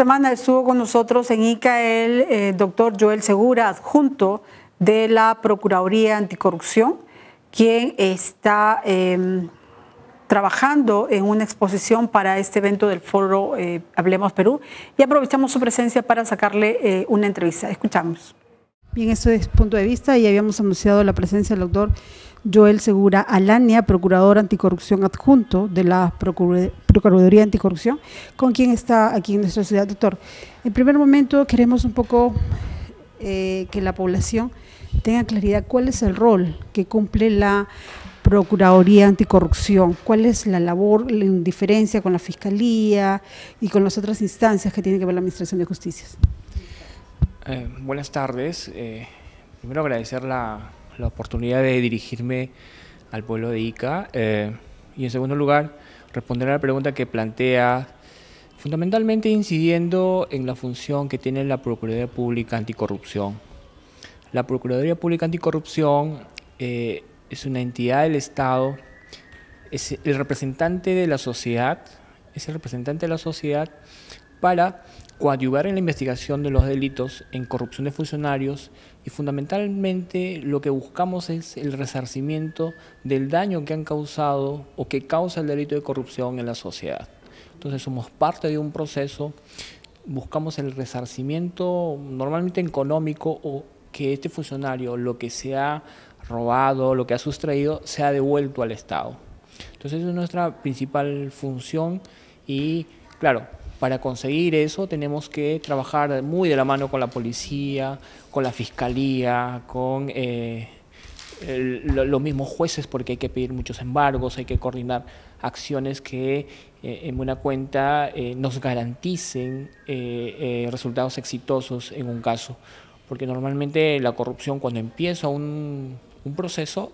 semana estuvo con nosotros en ICA el eh, doctor Joel Segura, adjunto de la Procuraduría Anticorrupción, quien está em, trabajando en una exposición para este evento del foro eh, Hablemos Perú y aprovechamos su presencia para sacarle eh, una entrevista. Escuchamos. Bien, eso es punto de vista y habíamos anunciado la presencia del doctor Joel Segura Alania, procurador anticorrupción adjunto de la Procuraduría Anticorrupción, con quien está aquí en nuestra ciudad. Doctor, en primer momento queremos un poco eh, que la población tenga claridad cuál es el rol que cumple la Procuraduría Anticorrupción, cuál es la labor, la diferencia con la Fiscalía y con las otras instancias que tiene que ver la Administración de Justicia. Eh, buenas tardes. Eh, primero agradecer la, la, oportunidad de dirigirme al pueblo de Ica eh, y en segundo lugar responder a la pregunta que plantea fundamentalmente incidiendo en la función que tiene la Procuraduría Pública Anticorrupción. La Procuraduría Pública Anticorrupción es una entidad del Estado, es el representante de la sociedad, es el representante de la sociedad para coadyuvar en la investigación de los delitos en corrupción de funcionarios y fundamentalmente lo que buscamos es el resarcimiento del daño que han causado o que causa el delito de corrupción en la sociedad. Entonces somos parte de un proceso, buscamos el resarcimiento normalmente económico o que este funcionario lo que se ha robado, lo que ha sustraído, se ha devuelto al Estado. Entonces, esa es nuestra principal función y, claro, para conseguir eso tenemos que trabajar muy de la mano con la policía, con la fiscalía, con eh, los mismos jueces, porque hay que pedir muchos embargos, hay que coordinar acciones que eh, en buena cuenta eh, nos garanticen resultados exitosos en un caso. Porque normalmente la corrupción cuando empieza un, proceso,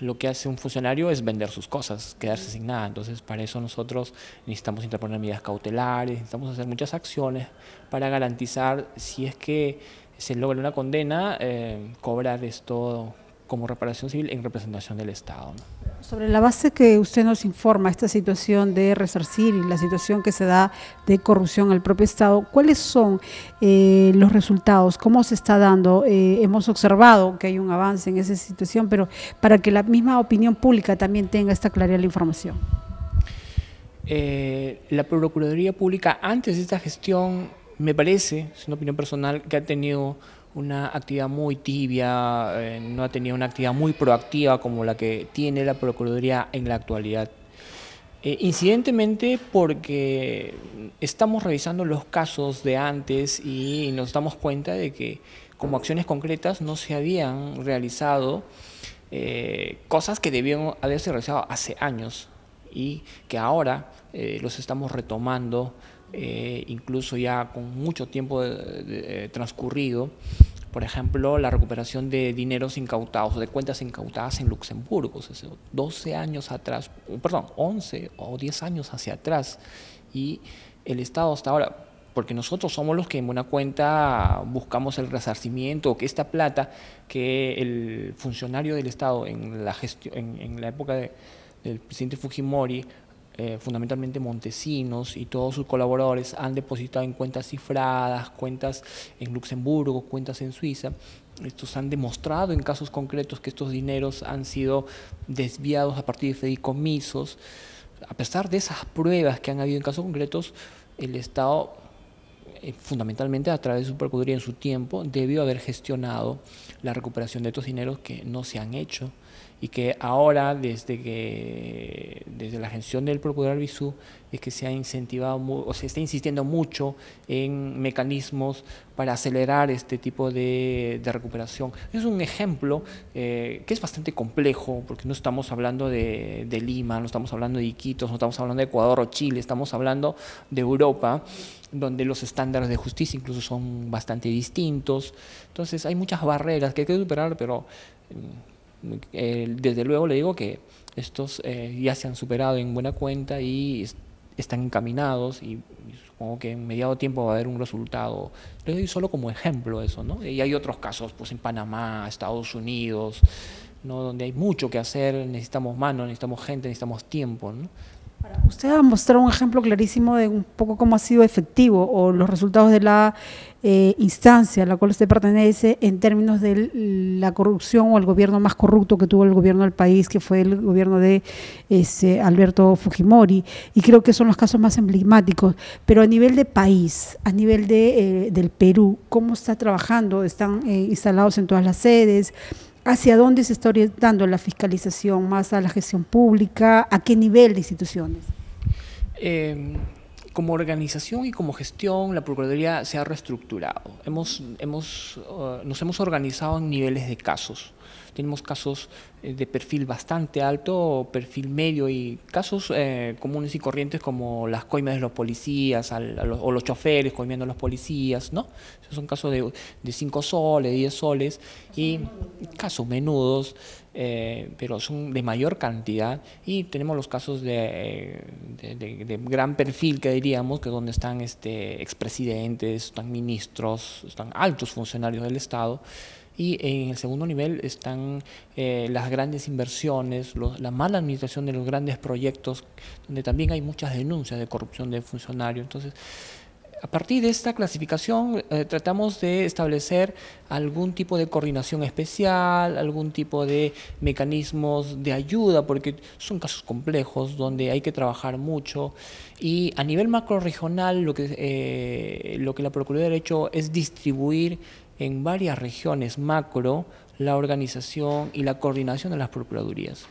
lo que hace un funcionario es vender sus cosas, quedarse sin nada. Entonces, para eso nosotros necesitamos interponer medidas cautelares, necesitamos hacer muchas acciones para garantizar, si es que se logra una condena, eh, cobrar esto como reparación civil en representación del Estado. Sobre la base que usted nos informa, esta situación de resarcir y la situación que se da de corrupción al propio Estado, ¿cuáles son eh, los resultados? ¿Cómo se está dando? Eh, hemos observado que hay un avance en esa situación, pero para que la misma opinión pública también tenga esta claridad de la información. Eh, la Procuraduría Pública, antes de esta gestión, me parece, es una opinión personal, que ha tenido una actividad muy tibia, eh, no ha tenido una actividad muy proactiva como la que tiene la Procuraduría en la actualidad. Eh, incidentemente porque estamos revisando los casos de antes y nos damos cuenta de que como acciones concretas no se habían realizado eh, cosas que debían haberse realizado hace años y que ahora los estamos retomando eh, incluso ya con mucho tiempo transcurrido, por ejemplo, la recuperación de dineros incautados o de cuentas incautadas en Luxemburgo, 12 años atrás, perdón, 11 o 10 años hacia atrás, y el Estado hasta ahora, porque nosotros somos los que en buena cuenta buscamos el resarcimiento, o que esta plata que el funcionario del Estado en la, gestión, en, la época del presidente Fujimori eh, fundamentalmente Montesinos y todos sus colaboradores han depositado en cuentas cifradas, cuentas en Luxemburgo, cuentas en Suiza. Estos han demostrado en casos concretos que estos dineros han sido desviados a partir de fideicomisos. A pesar de esas pruebas que han habido en casos concretos, el Estado, eh, fundamentalmente a través de su Procuraduría en su tiempo, debió haber gestionado la recuperación de estos dineros que no se han hecho y que ahora, desde que desde la gestión del Procurador Bisú, es que se ha incentivado o se está insistiendo mucho en mecanismos para acelerar este tipo de, recuperación. Es un ejemplo eh, que es bastante complejo, porque no estamos hablando de, Lima, no estamos hablando de Iquitos, no estamos hablando de Ecuador o Chile, estamos hablando de Europa, donde los estándares de justicia incluso son bastante distintos. Entonces hay muchas barreras que hay que superar, pero mm, eh, desde luego le digo que estos eh, ya se han superado en buena cuenta y están encaminados y, supongo que en mediado tiempo va a haber un resultado. Le doy solo como ejemplo eso, ¿no? Y hay otros casos, pues en Panamá, Estados Unidos, ¿no? Donde hay mucho que hacer, necesitamos manos, necesitamos gente, necesitamos tiempo, ¿no? Usted ha mostrado un ejemplo clarísimo de un poco cómo ha sido efectivo o los resultados de la eh, instancia a la cual usted pertenece en términos de la corrupción o el gobierno más corrupto que tuvo el gobierno del país, que fue el gobierno de ese, Alberto Fujimori. Y creo que son los casos más emblemáticos. Pero a nivel de país, a nivel de, eh, del Perú, ¿cómo está trabajando? ¿Están eh, instalados en todas las sedes? ¿Hacia dónde se está orientando la fiscalización? ¿Más a la gestión pública? ¿A qué nivel de instituciones? Em, como organización y como gestión, la Procuraduría se ha reestructurado. Hemos, hemos, uh, nos hemos organizado en niveles de casos. Tenemos casos eh, de perfil bastante alto, perfil medio y casos eh, comunes y corrientes como las coimas de los policías o los choferes coimiendo a los policías, ¿no? Esos son casos de 5 soles, 10 soles y casos menudos, eh, pero son de mayor cantidad y tenemos los casos de, de, gran perfil que diríamos, que donde están este, expresidentes, están ministros, están altos funcionarios del Estado y en el segundo nivel están eh, las grandes inversiones, la mala administración de los grandes proyectos, donde también hay muchas denuncias de corrupción de funcionarios. Entonces, a partir de esta clasificación eh, tratamos de establecer algún tipo de coordinación especial, algún tipo de mecanismos de ayuda, porque son casos complejos donde hay que trabajar mucho. Y a nivel macro-regional lo, que, eh, lo que la Procuraduría ha hecho es distribuir en varias regiones macro la organización y la coordinación de las procuradurías.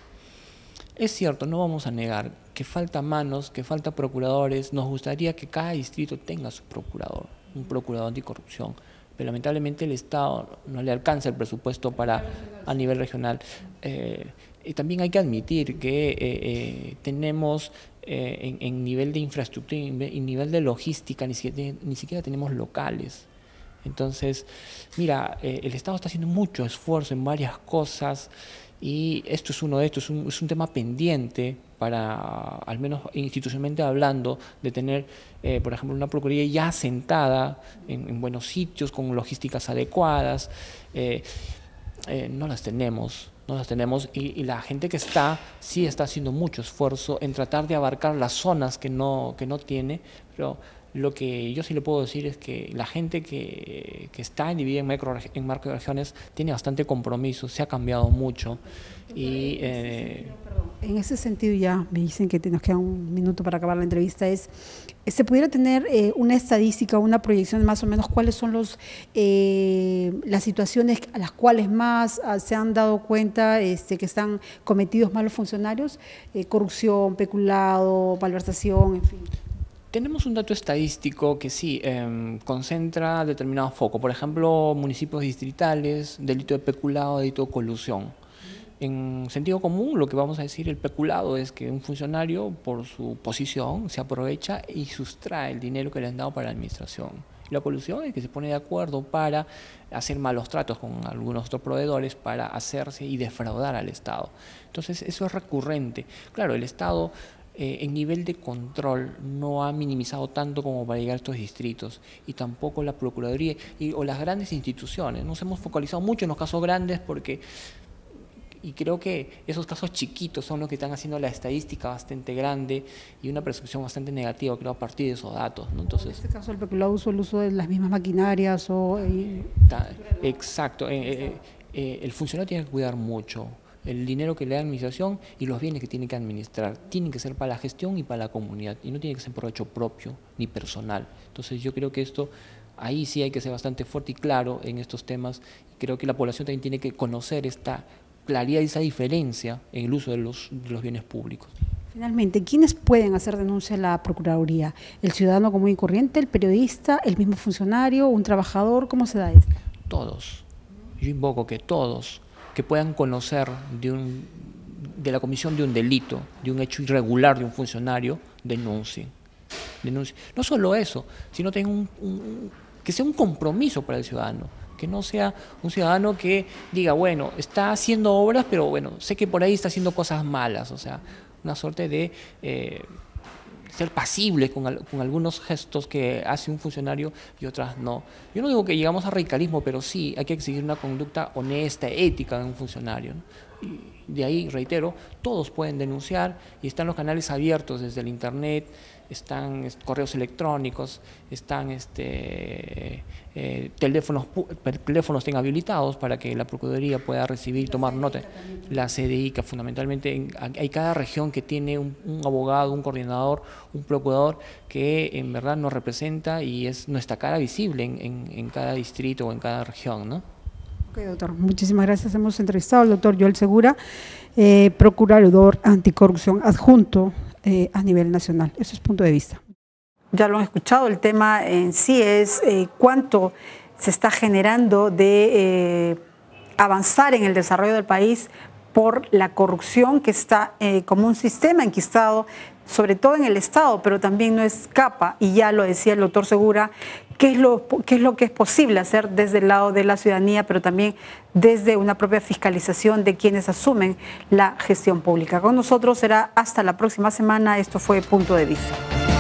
Es cierto, no vamos a negar que falta manos, que falta procuradores, nos gustaría que cada distrito tenga su procurador, un procurador anticorrupción, pero lamentablemente el Estado no le alcanza el presupuesto para a nivel regional. Eh, y también hay que admitir que eh, eh, tenemos en, nivel de infraestructura y nivel de logística, ni ni siquiera tenemos locales. Entonces, mira, eh, el Estado está haciendo mucho esfuerzo en varias cosas y esto es uno de estos, es un, tema pendiente para, al menos institucionalmente hablando, de tener, eh, por ejemplo, una Procuraduría ya sentada en, buenos sitios, con logísticas adecuadas. Eh, no las tenemos, no las tenemos y, y, la gente que está sí está haciendo mucho esfuerzo en tratar de abarcar las zonas que no, que no tiene, pero lo que yo sí le puedo decir es que la gente que, que está dividida en, macro, en regiones tiene bastante compromiso, se ha cambiado mucho. Y, eh, en ese sentido ya me dicen que nos queda un minuto para acabar la entrevista, es, ¿se pudiera tener eh, una estadística, una proyección más o menos cuáles son los, eh, las situaciones a las cuales más ah, se han dado cuenta este, que están cometidos malos funcionarios? corrupción, peculado, malversación, en fin. Tenemos un dato estadístico que sí em, concentra determinado foco, por ejemplo, municipios distritales, delito de peculado, delito de colusión. En sentido común, lo que vamos a decir, el peculado es que un funcionario, por su posición, se aprovecha y sustrae el dinero que le han dado para la administración. la colusión es que se pone de acuerdo para hacer malos tratos con algunos otros proveedores para hacerse y defraudar al Estado. Entonces, eso es recurrente. Claro, el Estado eh, el nivel de control no ha minimizado tanto como para llegar a estos distritos y tampoco la Procuraduría y, o las grandes instituciones. Nos hemos focalizado mucho en los casos grandes porque y creo que esos casos chiquitos son los que están haciendo la estadística bastante grande y una percepción bastante negativa, creo, a partir de esos datos. Entonces, en este caso, el peculado uso el uso de las mismas maquinarias o... Eh, exacto. Eh, el funcionario tiene que cuidar mucho el dinero que le da la administración y los bienes que tiene que administrar. Tienen que ser para la gestión y para la comunidad y no tiene que ser provecho propio ni personal. Entonces yo creo que esto, ahí sí hay que ser bastante fuerte y claro en estos temas. Creo que la población también tiene que conocer esta claridad y esa diferencia en el uso de los, de los bienes públicos. Finalmente, ¿quiénes pueden hacer denuncia a la Procuraduría? ¿El ciudadano común y corriente, el periodista, el mismo funcionario, un trabajador? ¿Cómo se da esto? Todos. Yo invoco que todos que puedan conocer de, un, de la comisión de un delito, de un hecho irregular de un funcionario, denuncien. denuncien. No solo eso, sino un, que sea un compromiso para el ciudadano, que no sea un ciudadano que diga, bueno, está haciendo obras, pero bueno, sé que por ahí está haciendo cosas malas, o sea, una suerte de... Eh, ser pasible con, algunos gestos que hace un funcionario y otras no. Yo no digo que llegamos a radicalismo, pero sí hay que exigir una conducta honesta, ética de un funcionario. de ahí, reitero, todos pueden denunciar y están los canales abiertos desde el Internet, están correos electrónicos, están este, eh, teléfonos, teléfonos habilitados para que la Procuraduría pueda recibir y tomar nota. La CDI, que fundamentalmente hay cada región que tiene un, abogado, un coordinador, un procurador que en verdad nos representa y es nuestra cara visible en, cada distrito o en cada región. ¿no? Ok, doctor. Muchísimas gracias. Hemos entrevistado al doctor Joel Segura, eh, procurador anticorrupción adjunto eh, a nivel nacional. Eso es punto de vista. Ya lo han escuchado, el tema en sí es eh, cuánto se está generando de eh, avanzar en el desarrollo del país por la corrupción que está como un sistema enquistado, sobre todo en el Estado, pero también no escapa, y ya lo decía el doctor Segura, qué es lo, qué es, lo que es posible hacer desde el lado de la ciudadanía, pero también desde una propia fiscalización de quienes asumen la gestión pública. Con nosotros será hasta la próxima semana. Esto fue Punto de Vista.